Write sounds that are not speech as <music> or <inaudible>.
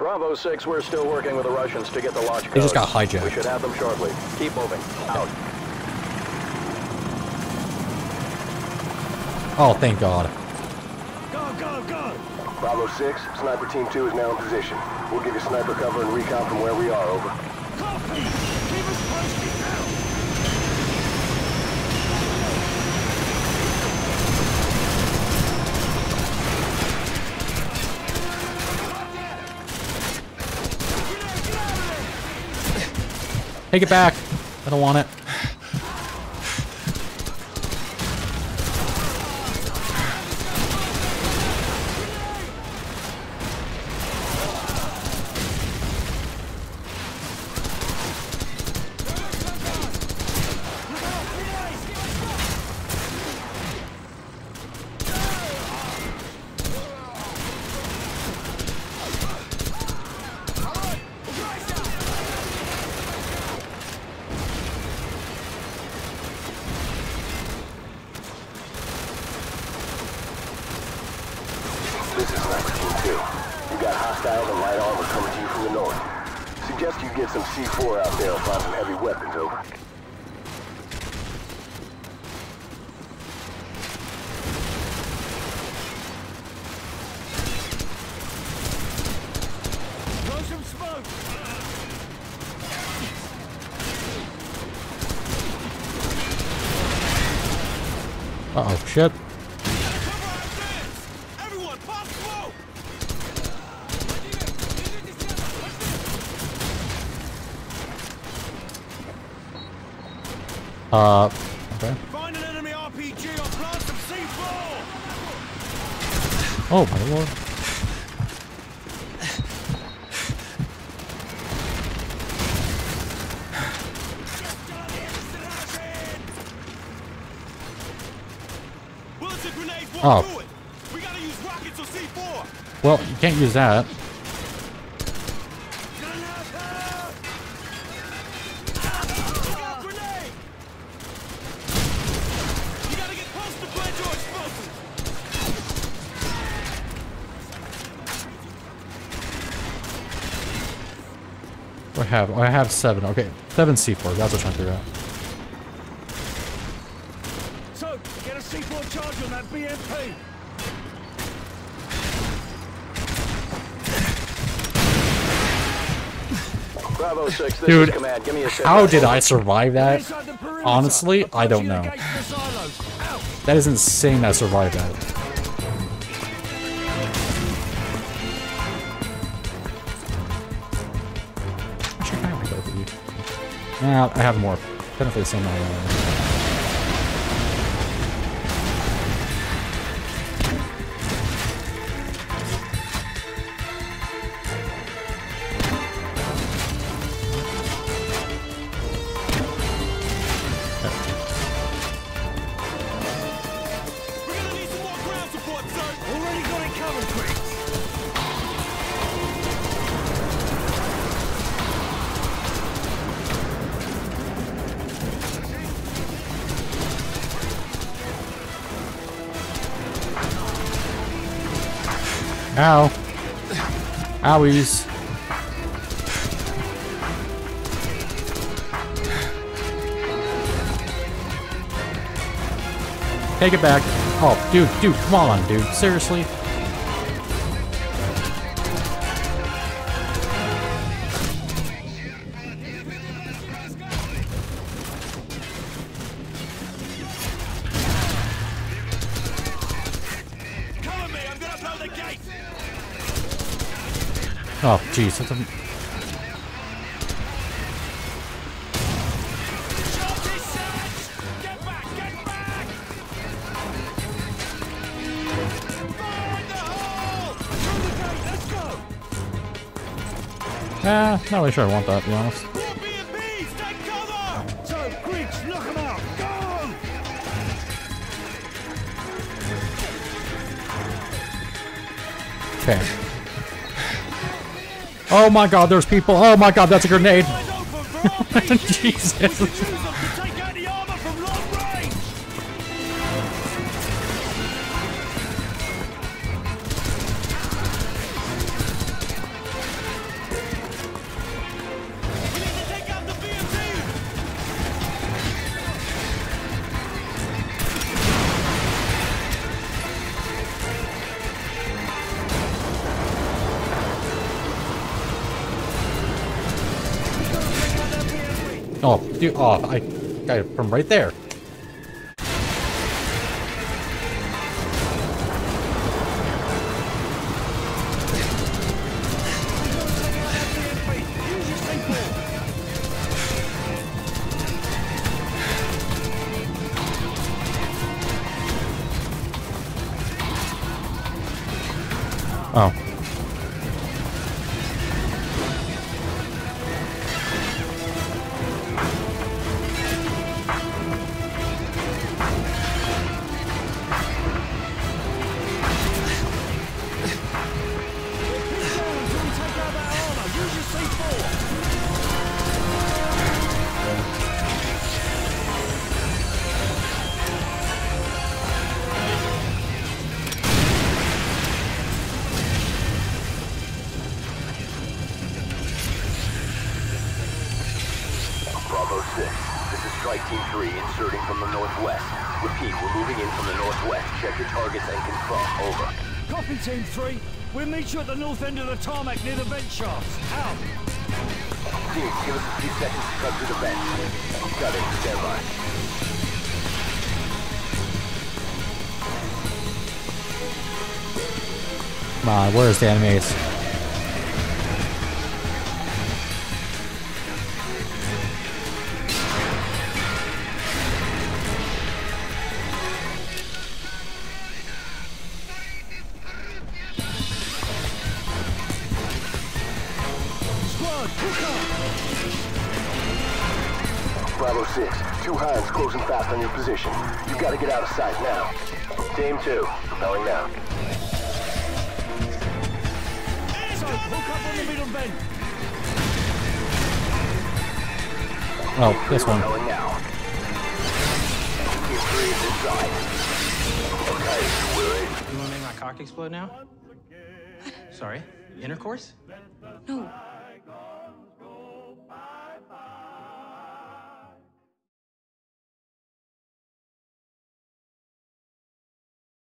Bravo 6, we're still working with the Russians to get the launch codes. They just got hijacked. We should have them shortly. Keep moving. Out. Oh, thank God. Go, go, go! Bravo 6, Sniper Team 2 is now in position. We'll give you sniper cover and recon from where we are, over. Copy! Keep us posted now! Take it back. I don't want it. This is Sniper Team 2. You got hostiles and light armor coming to you from the north. Suggest you get some C4 out there and find some heavy weapons, over. Throw some smoke! Uh-oh, shit. Uh, some C4! Oh, my lord. Bullets and grenades won't Oh. do it! We gotta use rockets or C4! Well, you can't use that. I have, I have seven. Okay, seven C4. That's what I'm trying to figure out. So, get a C4 charge on that BMP! Bravo 6, this Dude, is command. Give me How did I survive that? Inside the perimeter. Honestly, I don't know. the gates of the silos. Out! That is insane I survived that. Nah, I have more. Technically the same amount Ow. Owies. Take it back. Oh, dude, dude, come on, dude. Seriously? The gate, let's go! Ah, not really sure I want that, to be honest. More Oh my god, there's people. Oh my god, that's a grenade. Eyes open for RPGs! Jesus. <laughs> Oh, dude, oh, I got it from right there. Use your C4. Oh. 6. This is Strike Team 3 inserting from the northwest. Repeat, we're moving in from the northwest. Check your targets and confirm. Over. Copy, Team 3. We'll meet you at the north end of the tarmac near the vent shafts. Out. Team, give us a few seconds to cut through the vent. Got it. Stand by. Come on, where's the enemies? Bravo 6. Two Hinds closing fast on your position. You gotta get out of sight now. Team 2. Rappelling now. So, hook up on the middle vent. Oh, this one. Rappelling now. Team 3 is inside. Okay, we're in. You want to make my cock explode now? Sorry? Intercourse? No,